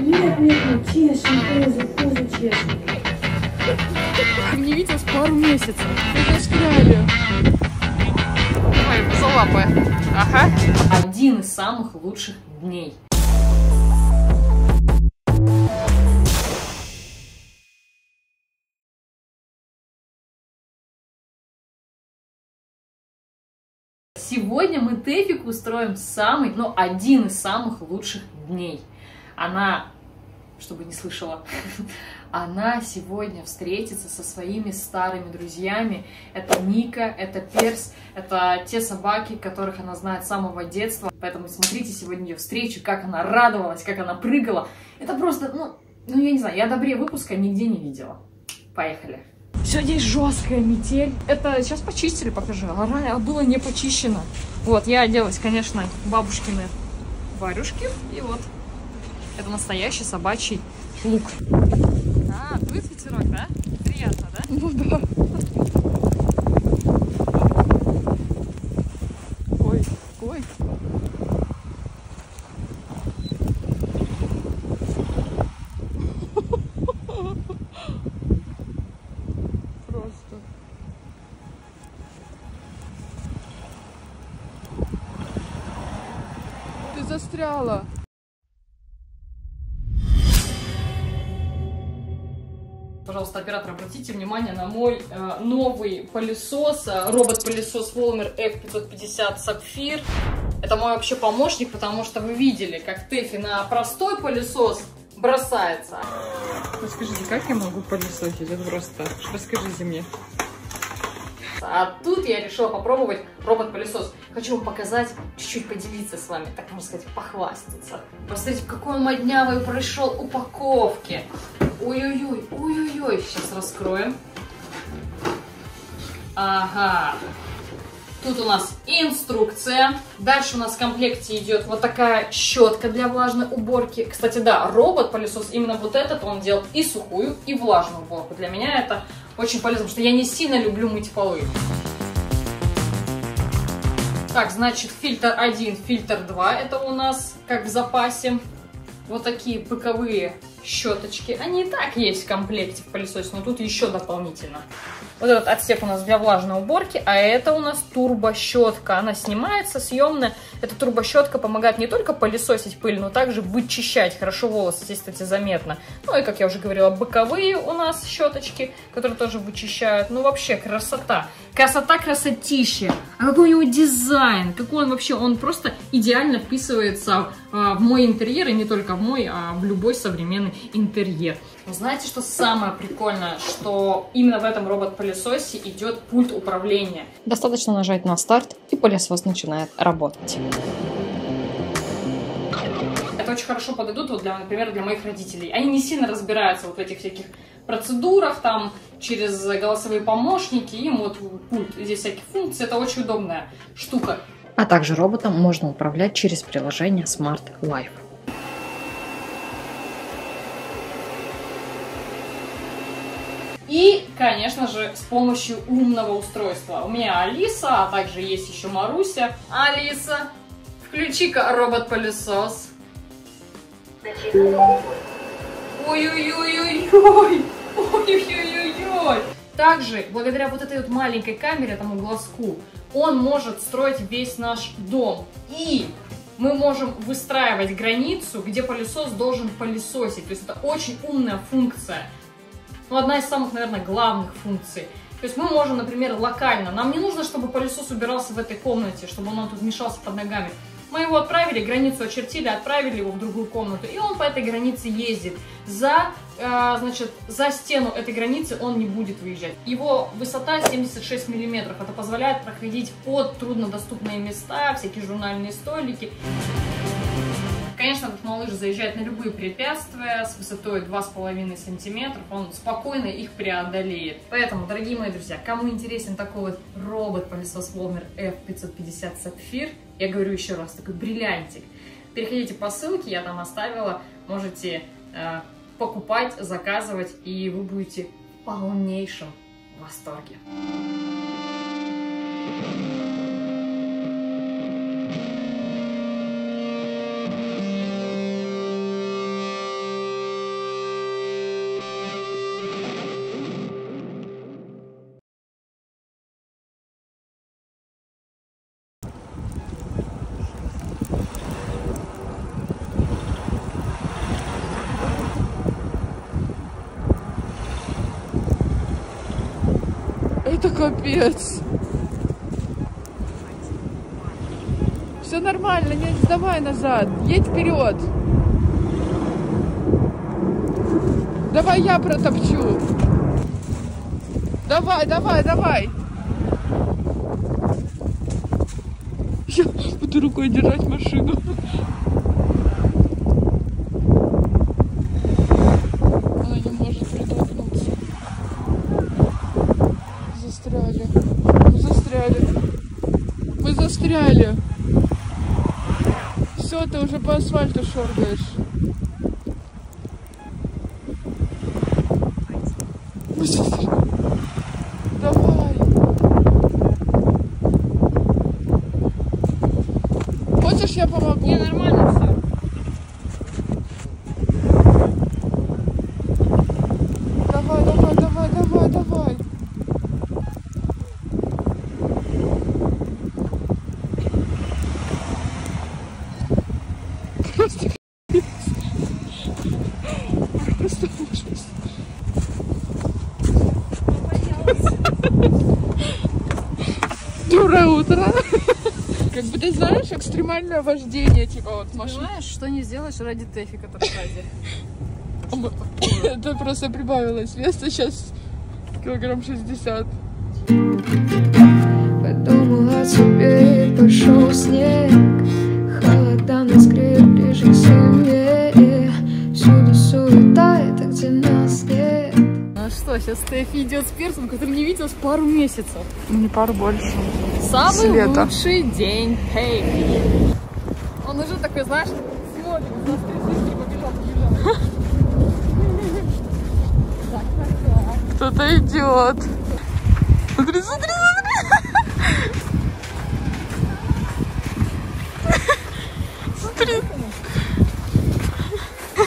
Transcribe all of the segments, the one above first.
Нет, нет, нет, чешем, позу, позу чешем. Не виделась пару месяцев. В Австралию. Давай, за лапы. Ага. Один из самых лучших дней. Сегодня мы Тефик устроим самый, ну, один из самых лучших дней. Она, чтобы не слышала, она сегодня встретится со своими старыми друзьями. Это Ника, это Перс, это те собаки, которых она знает с самого детства. Поэтому смотрите сегодня ее встречу, как она радовалась, как она прыгала. Это просто, ну, ну я не знаю, я добрее выпуска нигде не видела. Поехали. Сегодня жесткая метель. Это сейчас почистили, покажи. А было не почищено. Вот, я оделась, конечно, бабушкины варюшки. И вот, это настоящий собачий лук. А, дует ветерок, да? Приятно, да? Ну да. Ой, ой. Просто. Ты застряла. Пожалуйста, оператор, обратите внимание на мой э, новый пылесос, э, робот-пылесос Волмер F550 Sapphire. Это мой вообще помощник, потому что вы видели, как Тэфи на простой пылесос бросается. Расскажите, как я могу пылесосить? Это просто. Расскажите мне. А тут я решила попробовать робот-пылесос. Хочу вам показать, чуть-чуть поделиться с вами, так можно сказать, похвастаться. Посмотрите, какой он моднявый прошел упаковки. Ой-ой-ой, ой-ой-ой, сейчас раскроем. Ага. Тут у нас инструкция. Дальше у нас в комплекте идет вот такая щетка для влажной уборки. Кстати, да, робот-пылесос, именно вот этот, он делает и сухую, и влажную уборку. Для меня это очень полезно, потому что я не сильно люблю мыть полы. Так, значит, фильтр 1, фильтр 2, это у нас как в запасе. Вот такие быковые щеточки. Они и так есть в комплекте в пылесосе, но тут еще дополнительно. Вот этот отсек у нас для влажной уборки, а это у нас турбощетка. Она снимается, съемная. Эта турбощетка помогает не только пылесосить пыль, но также вычищать хорошо волосы. Здесь, кстати, заметно. Ну и, как я уже говорила, боковые у нас щеточки, которые тоже вычищают. Ну, вообще, красота. Красота, красотища. А какой у него дизайн? Какой он вообще? Он просто идеально вписывается а, в мой интерьер, и не только в мой, а в любой современный интерьер. Но знаете, что самое прикольное? Что именно в этом робот-пылесосе идет пульт управления. Достаточно нажать на старт, и пылесос начинает работать. Это очень хорошо подойдут, вот для, например, для моих родителей. Они не сильно разбираются вот в этих всяких процедурах, там, через голосовые помощники, им вот пульт, здесь всякие функции, это очень удобная штука. А также роботом можно управлять через приложение Smart Life. И, конечно же, с помощью умного устройства. У меня Алиса, а также есть еще Маруся. Алиса, включи-ка робот-пылесос. Ой-ой-ой-ой-ой! Ой-ой-ой-ой-ой! Также, благодаря вот этой вот маленькой камере, этому глазку, он может строить весь наш дом. И мы можем выстраивать границу, где пылесос должен пылесосить. То есть это очень умная функция. Ну, одна из самых, наверное, главных функций. То есть мы можем, например, локально, нам не нужно, чтобы пылесос убирался в этой комнате, чтобы он тут мешался под ногами. Мы его отправили, границу очертили, отправили его в другую комнату, и он по этой границе ездит. За, э, значит, за стену этой границы он не будет выезжать. Его высота 76 миллиметров. Это позволяет проходить под труднодоступные места, всякие журнальные столики. Конечно, этот малыш заезжает на любые препятствия с высотой 2,5 сантиметров, он спокойно их преодолеет. Поэтому, дорогие мои друзья, кому интересен такой вот робот-пылесос Волмер F550 Sapphire, я говорю еще раз, такой бриллиантик, переходите по ссылке, я там оставила, можете э, покупать, заказывать, и вы будете в полнейшем восторге. Это капец. Все нормально, не сдавай назад. Едь вперед. Давай я протопчу. Давай, давай, давай. Я буду рукой держать машину. Она не может притолкнуться. Застряли. Мы застряли. Мы застряли. Все, ты уже по асфальту шоргаешь. Давай. Хочешь, я помогу? Не, нормально все. Давай, давай, давай, давай, давай. Просто пиздец. Просто ужас. Доброе утро. Ты знаешь, экстремальное вождение, типа вот машина. Понимаешь, что не сделаешь ради Тэфи, который сзади? Это просто прибавилось веса сейчас килограмм 60. Подумала тебе и пошел снег сейчас Тэфи идет с персом, который не виделась пару месяцев. Не пару больше. Самый лета. лучший день Тэфи. Он уже такой, знаешь, смотрит, застрял, побежал, побежал. Кто-то идет. Смотри, смотри, смотри. Смотри.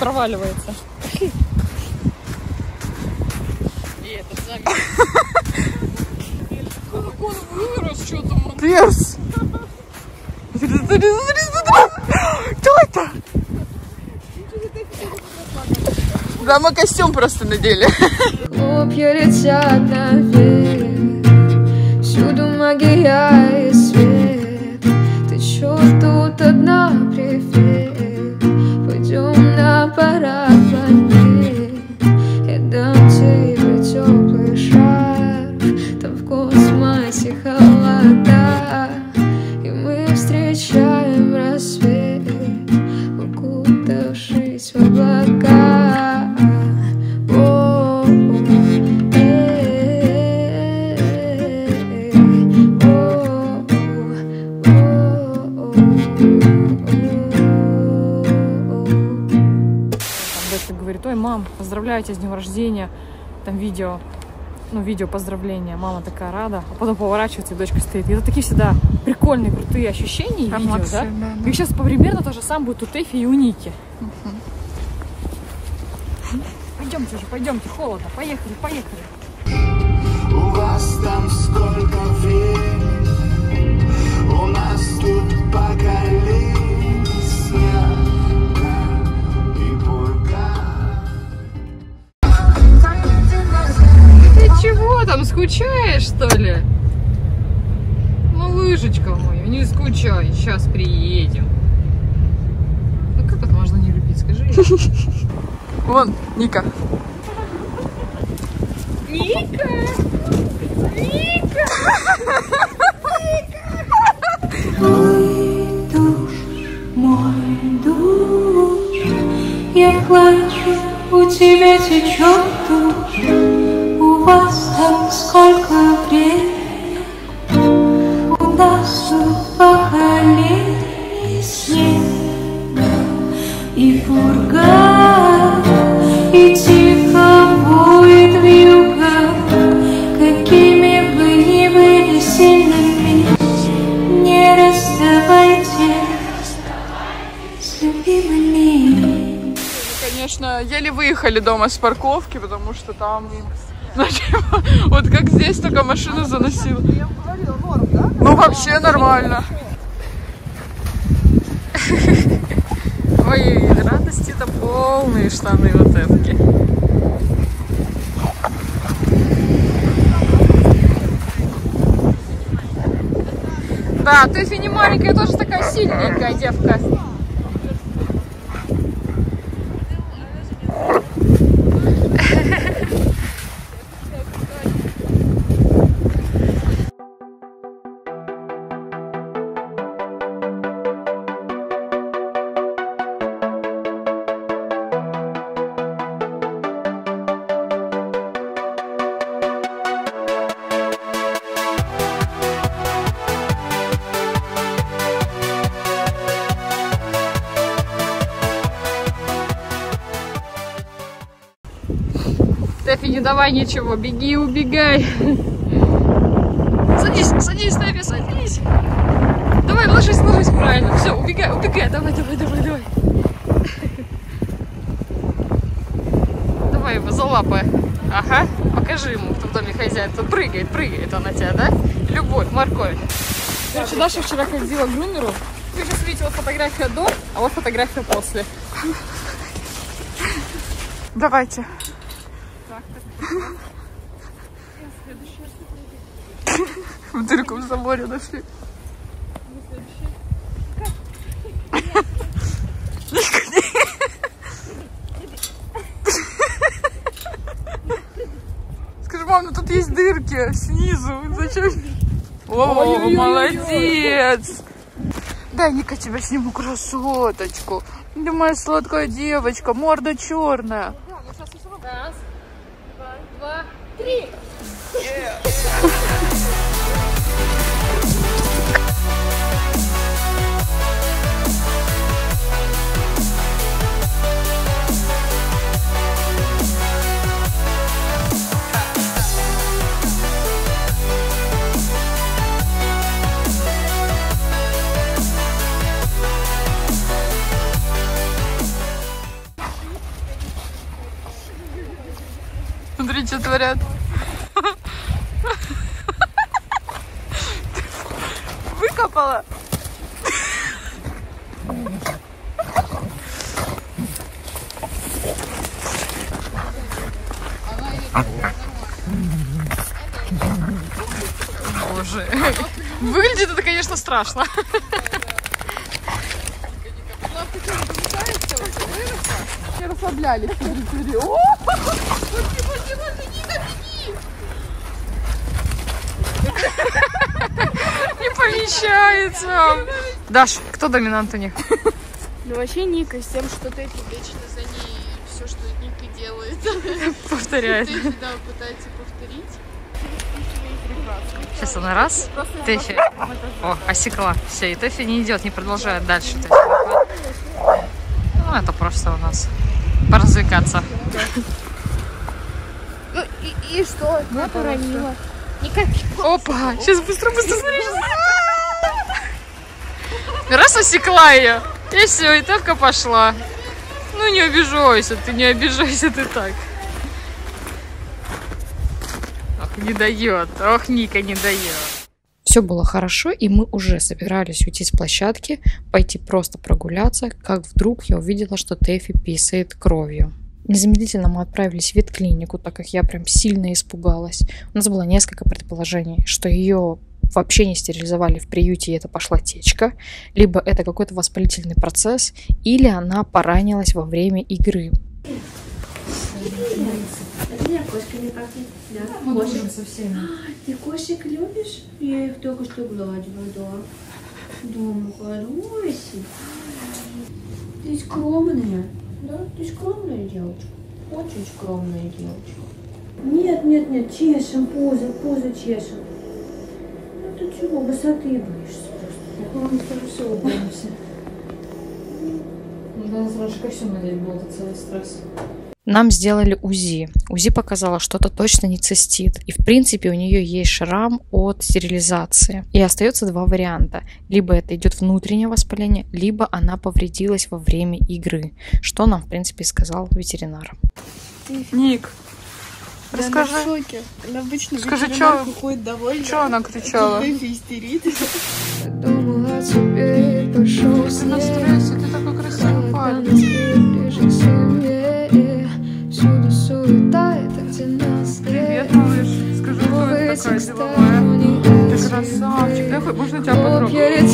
Проваливается. Перс. Смотри. Кто это? Да, мы костюм просто надели. Хлопья летят наверх Всюду магия и свет Ты чё тут одна, привет Бетта говорит, ой, мам, поздравляю тебя с днем рождения. Там видео, ну, видео поздравления. Мама такая рада. А потом поворачивается, и дочка стоит. И это такие всегда прикольные, крутые ощущения и видео, да? И сейчас примерно то же самое будет у Тэфи и у Ники. Пойдемте уже, пойдемте, холодно. Поехали, поехали. У вас там сколько времени? У нас тут по там, скучаешь, что ли? Малышечка моя, не скучай, сейчас приедем. Ну как это можно не любить, скажи? Вон, Ника. Ника! Мой душ, мой душ, я плачу, у тебя течет душ, выехали дома с парковки, потому что там... Вот как здесь, только машину заносила. Ну, вообще нормально. Ой, радости-то полные штаны вот эти. Да, ты, Фини, маленькая, тоже такая сильненькая девка. Не давай ничего, беги, убегай. Садись, садись, Тэфи, садись. Давай, ложись, ложись, правильно. Все, убегай, убегай, давай, давай, давай, давай. Давай его за лапы. Ага, покажи ему, кто в доме хозяин. Тут прыгает, прыгает он на тебя, да? Любовь, морковь. Короче, Даша вчера ходила к грумеру. Ты сейчас видела фотографию до, а вот фотография после. Давайте. В дырку в заборе нашли. Скажи, мам, ну тут есть дырки снизу. Зачем? О, молодец! Дай, Ника, тебя сниму красоточку. Ты моя сладкая девочка, морда черная. Боже. Выглядит это, конечно, страшно. Не расслаблялись. О! Не помещается. Даш, кто доминант у них? Ну вообще Ника с тем, что Тэфи вечно за ней все, что Ника делает. Повторяет. Да, пытается повторить. Сейчас она раз. Тэфи. О, осекла. Все, и Тэфи не идет, не продолжает дальше. Тэфи. Ну, это просто у нас поразвлекаться. Ну и, и что? Я поранила. Ника, Опа! Сейчас быстро, быстро, смотри. Раз осекла ее. И все, и только пошла. Ну не обижайся, ты не обижайся, ты так. Ох, не дает. Ох, Ника не дает. Все было хорошо, и мы уже собирались уйти с площадки, пойти просто прогуляться, как вдруг я увидела, что Тэфи писает кровью. Незамедлительно мы отправились в ветклинику, так как я прям сильно испугалась. У нас было несколько предположений, что ее вообще не стерилизовали в приюте, и это пошла течка, либо это какой-то воспалительный процесс, или она поранилась во время игры. Это меня кошка не пахнет. Да, кошек. со всеми. Ты кошек любишь? Я их только что гладила, да. Дома хороший. Ты скромная. Да, ты скромная девочка. Очень скромная девочка. Нет, нет, нет, чешем, поза, поза чешем. Ну ты чего, высоты боишься просто. Ладно, хорошо, боимся. Надо сразу костюм надеть был, это целый стресс. Нам сделали УЗИ. УЗИ показало, что это точно не цистит. И в принципе у нее есть шрам от стерилизации. И остается два варианта. Либо это идет внутреннее воспаление, либо она повредилась во время игры. Что нам в принципе и сказал ветеринар. Ник, я расскажи, в шоке. Она обычно Скажи, ветеринарка чё- ходит довольна. что она кричала? Истерит. Думала и пошел Ты такой красивый парень. На скрипке семье Всюду суета, это где нас Привет, малыш. Скажи, кто это такая деловая? Ты красавчик. Да, можно тебя потрогать?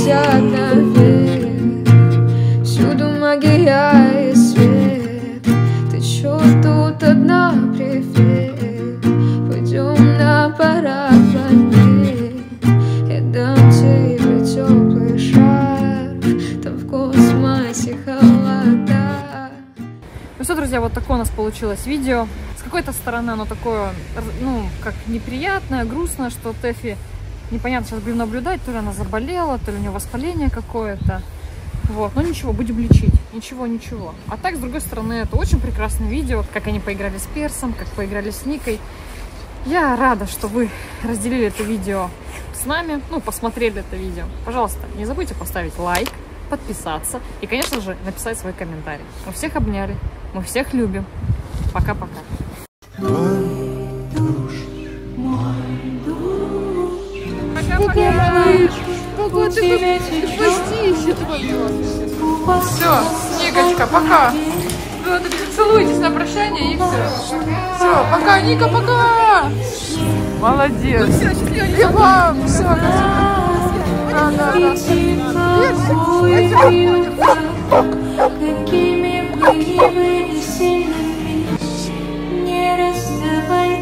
Всюду магия друзья, вот такое у нас получилось видео. С какой-то стороны оно такое, ну, как неприятное, грустное, что Тэфи непонятно сейчас будем наблюдать, то ли она заболела, то ли у нее воспаление какое-то. Вот, но ничего, будем лечить. Ничего, ничего. А так, с другой стороны, это очень прекрасное видео, как они поиграли с Персом, как поиграли с Никой. Я рада, что вы разделили это видео с нами, ну, посмотрели это видео. Пожалуйста, не забудьте поставить лайк, подписаться и, конечно же, написать свой комментарий. Мы всех обняли, мы всех любим. Пока-пока. Все, Никочка, пока. Это целуйтесь на прощание и все. Все, пока, Ника, пока. Молодец. Ну все, счастливо, И вам. Все. Да, да, да тобою какими бы ни были сильными, не раздавай